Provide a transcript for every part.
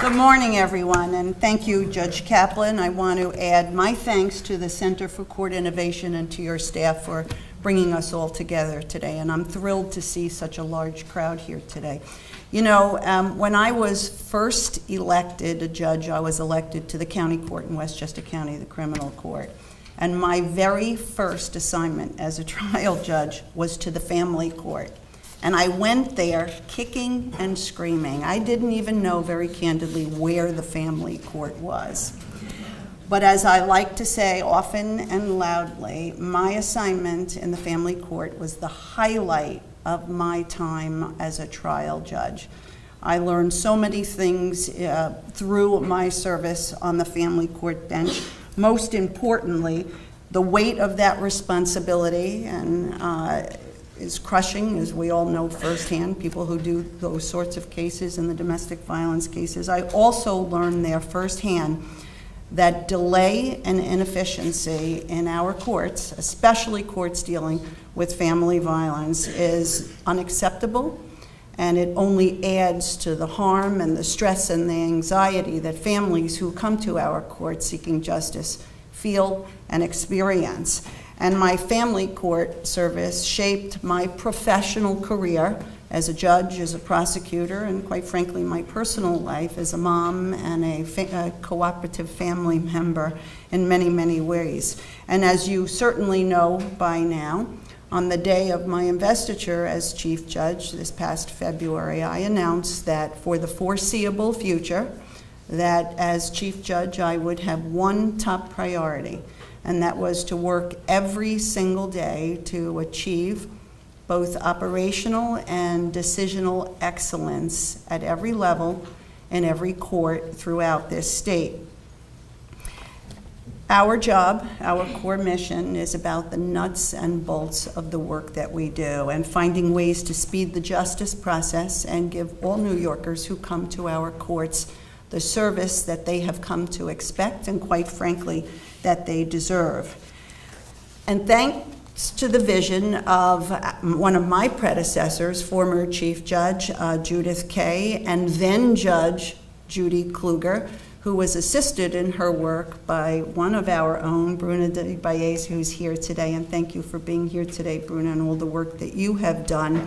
Good morning, everyone, and thank you, Judge Kaplan. I want to add my thanks to the Center for Court Innovation and to your staff for bringing us all together today, and I'm thrilled to see such a large crowd here today. You know, um, when I was first elected a judge, I was elected to the county court in Westchester County, the criminal court. And my very first assignment as a trial judge was to the family court. And I went there kicking and screaming. I didn't even know, very candidly, where the family court was. But as I like to say often and loudly, my assignment in the family court was the highlight of my time as a trial judge. I learned so many things uh, through my service on the family court bench. Most importantly, the weight of that responsibility and uh, is crushing, as we all know firsthand, people who do those sorts of cases and the domestic violence cases. I also learned there firsthand that delay and inefficiency in our courts, especially courts dealing with family violence, is unacceptable and it only adds to the harm and the stress and the anxiety that families who come to our court seeking justice feel and experience. And my family court service shaped my professional career as a judge, as a prosecutor, and quite frankly, my personal life as a mom and a, fa- a, cooperative family member in many, many ways. And as you certainly know by now, on the day of my investiture as chief judge this past February, I announced that for the foreseeable future, that as chief judge, I would have one top priority and that was to work every single day to achieve both operational and decisional excellence at every level in every court throughout this state. Our job, our core mission, is about the nuts and bolts of the work that we do and finding ways to speed the justice process and give all New Yorkers who come to our courts the service that they have come to expect and, quite frankly, that they deserve. And thanks to the vision of one of my predecessors, former Chief Judge uh, Judith Kaye, and then Judge Judy Kluger, who was assisted in her work by one of our own, Bruna DiBiase, who's here today. And thank you for being here today, Bruna, and all the work that you have done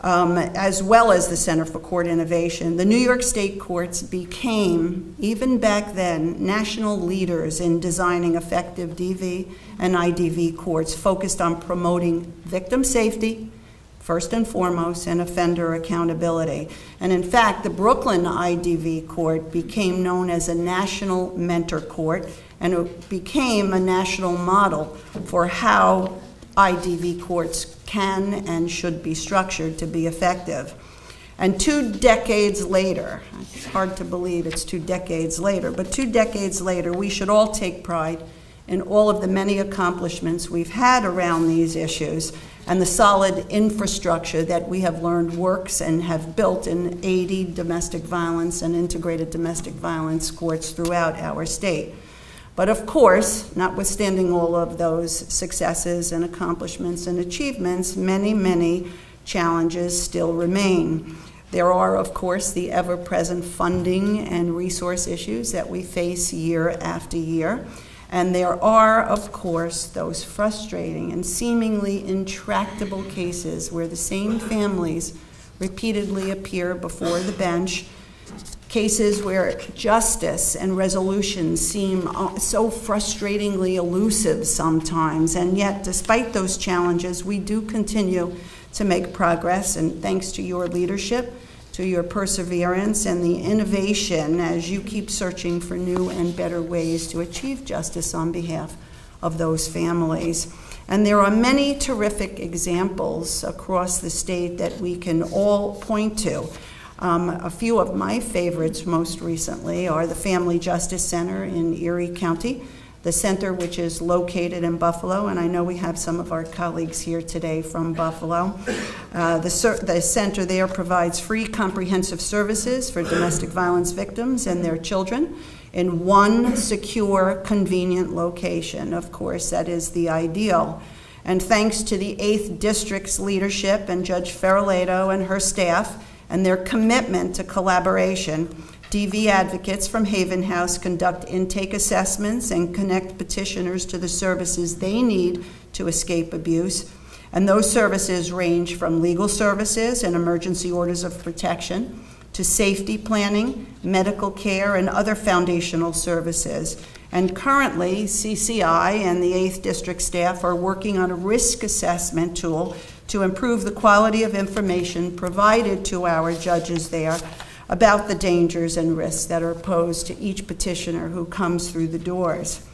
um, as well as the Center for Court Innovation. The New York State courts became, even back then, national leaders in designing effective DV and IDV courts focused on promoting victim safety, first and foremost, and offender accountability. And in fact, the Brooklyn IDV court became known as a national mentor court, and it became a national model for how IDV courts can and should be structured to be effective. And two decades later, it's hard to believe it's two decades later, but two decades later, we should all take pride in all of the many accomplishments we've had around these issues and the solid infrastructure that we have learned works and have built in 80 domestic violence and integrated domestic violence courts throughout our state. But of course, notwithstanding all of those successes and accomplishments and achievements, many, many challenges still remain. There are, of course, the ever present funding and resource issues that we face year after year. And there are, of course, those frustrating and seemingly intractable cases where the same families repeatedly appear before the bench cases where justice and resolution seem uh, so frustratingly elusive sometimes, and yet, despite those challenges, we do continue to make progress, and thanks to your leadership, to your perseverance, and the innovation as you keep searching for new and better ways to achieve justice on behalf of those families. And there are many terrific examples across the state that we can all point to um, a few of my favorites most recently are the Family Justice Center in Erie County, the center which is located in Buffalo, and I know we have some of our colleagues here today from Buffalo. Uh, the, the center there provides free comprehensive services for domestic violence victims and their children in one secure, convenient location. Of course, that is the ideal. And thanks to the 8th District's leadership and Judge Feroleto and her staff, and their commitment to collaboration, DV advocates from Haven House conduct intake assessments and connect petitioners to the services they need to escape abuse. And those services range from legal services and emergency orders of protection to safety planning, medical care, and other foundational services. And currently, CCI and the 8th District staff are working on a risk assessment tool to improve the quality of information provided to our judges there about the dangers and risks that are posed to each petitioner who comes through the doors.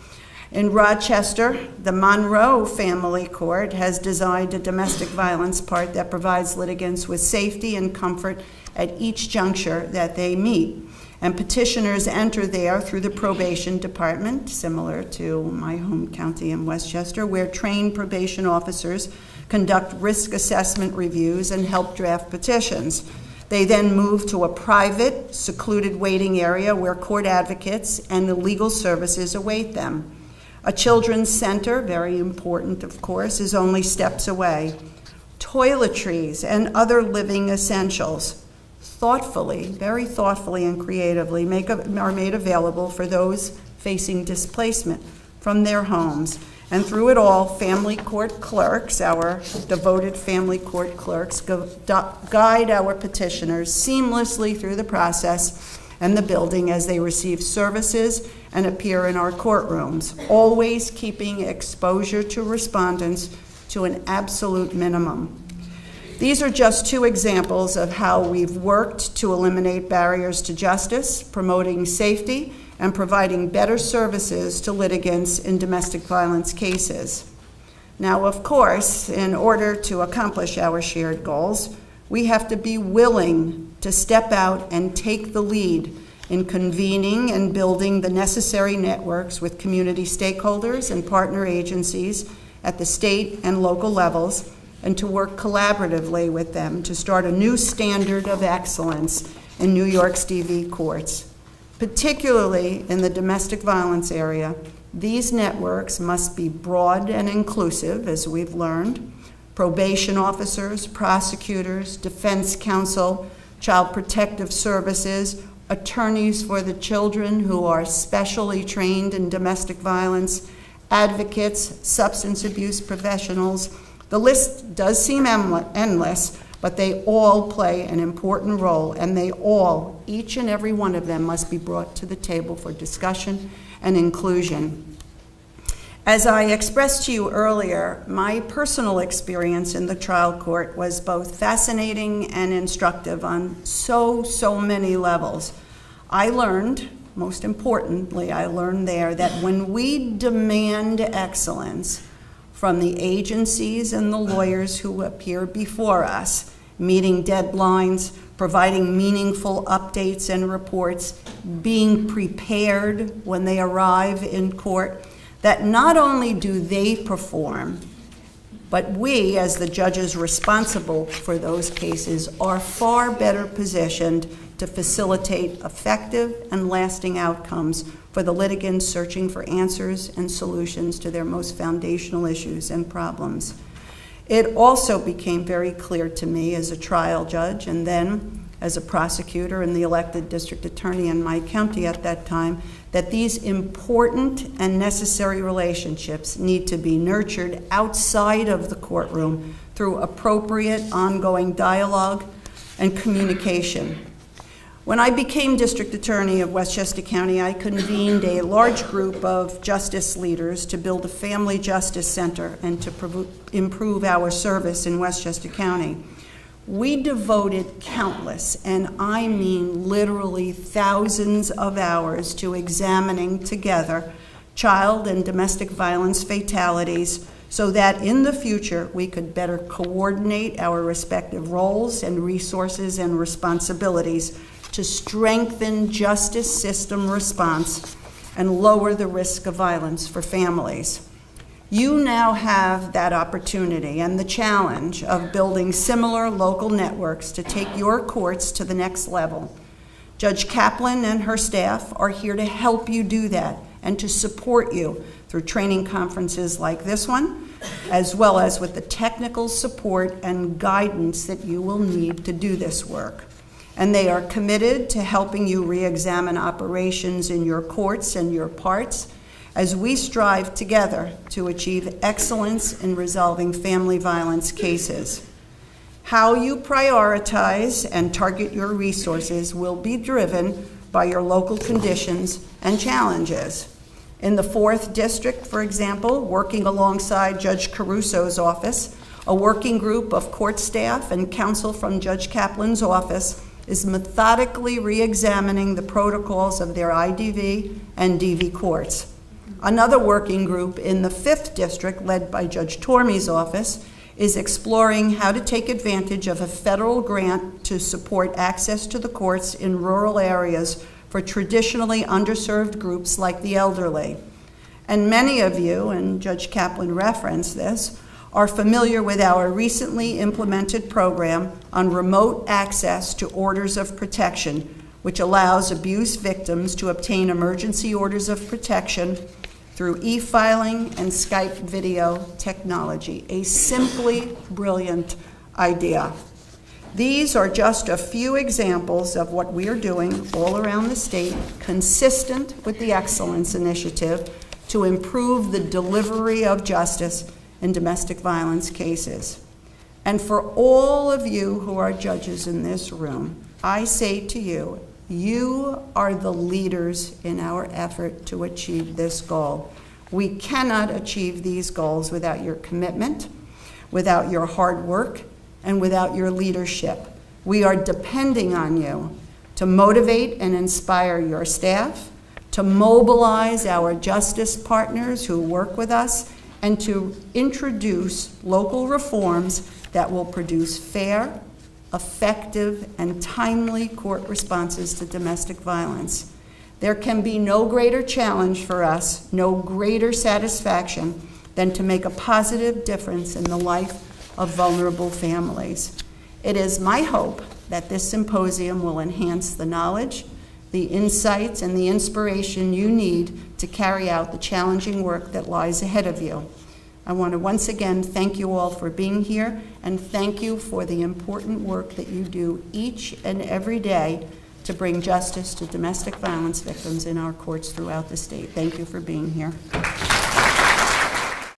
In Rochester, the Monroe Family Court has designed a domestic violence part that provides litigants with safety and comfort at each juncture that they meet. And petitioners enter there through the probation department, similar to my home county in Westchester, where trained probation officers conduct risk assessment reviews and help draft petitions. They then move to a private, secluded waiting area where court advocates and the legal services await them. A children's center, very important of course, is only steps away. Toiletries and other living essentials, thoughtfully, very thoughtfully and creatively, make, are made available for those facing displacement from their homes and through it all, family court clerks, our devoted family court clerks, guide our petitioners seamlessly through the process and the building as they receive services and appear in our courtrooms, always keeping exposure to respondents to an absolute minimum. These are just two examples of how we've worked to eliminate barriers to justice, promoting safety and providing better services to litigants in domestic violence cases. Now, of course, in order to accomplish our shared goals, we have to be willing to step out and take the lead in convening and building the necessary networks with community stakeholders and partner agencies at the state and local levels, and to work collaboratively with them to start a new standard of excellence in New York's DV courts. Particularly in the domestic violence area, these networks must be broad and inclusive, as we've learned. Probation officers, prosecutors, defense counsel, child protective services, attorneys for the children who are specially trained in domestic violence, advocates, substance abuse professionals. The list does seem endless, but they all play an important role, and they all, each and every one of them, must be brought to the table for discussion and inclusion. As I expressed to you earlier, my personal experience in the trial court was both fascinating and instructive on so, so many levels. I learned, most importantly, I learned there that when we demand excellence from the agencies and the lawyers who appear before us, meeting deadlines, providing meaningful updates and reports, being prepared when they arrive in court, that not only do they perform, but we, as the judges responsible for those cases, are far better positioned to facilitate effective and lasting outcomes for the litigants searching for answers and solutions to their most foundational issues and problems. It also became very clear to me as a trial judge and then as a prosecutor and the elected district attorney in my county at that time that these important and necessary relationships need to be nurtured outside of the courtroom through appropriate ongoing dialogue and communication when I became district attorney of Westchester County, I convened a large group of justice leaders to build a family justice center and to improve our service in Westchester County. We devoted countless, and I mean literally thousands of hours to examining together child and domestic violence fatalities so that in the future we could better coordinate our respective roles and resources and responsibilities to strengthen justice system response and lower the risk of violence for families. You now have that opportunity and the challenge of building similar local networks to take your courts to the next level. Judge Kaplan and her staff are here to help you do that and to support you through training conferences like this one, as well as with the technical support and guidance that you will need to do this work. And they are committed to helping you re examine operations in your courts and your parts as we strive together to achieve excellence in resolving family violence cases. How you prioritize and target your resources will be driven by your local conditions and challenges. In the 4th District, for example, working alongside Judge Caruso's office, a working group of court staff and counsel from Judge Kaplan's office is methodically re examining the protocols of their IDV and DV courts. Another working group in the 5th District, led by Judge Tormey's office, is exploring how to take advantage of a federal grant to support access to the courts in rural areas for traditionally underserved groups like the elderly. And many of you, and Judge Kaplan referenced this, are familiar with our recently implemented program on remote access to orders of protection, which allows abuse victims to obtain emergency orders of protection through e filing and Skype video technology. A simply brilliant idea. These are just a few examples of what we are doing all around the state, consistent with the Excellence Initiative to improve the delivery of justice in domestic violence cases. And for all of you who are judges in this room, I say to you, you are the leaders in our effort to achieve this goal. We cannot achieve these goals without your commitment, without your hard work, and without your leadership. We are depending on you to motivate and inspire your staff, to mobilize our justice partners who work with us, and to introduce local reforms that will produce fair, effective, and timely court responses to domestic violence. There can be no greater challenge for us, no greater satisfaction than to make a positive difference in the life of vulnerable families. It is my hope that this symposium will enhance the knowledge, the insights, and the inspiration you need to carry out the challenging work that lies ahead of you. I want to once again thank you all for being here and thank you for the important work that you do each and every day to bring justice to domestic violence victims in our courts throughout the state. Thank you for being here.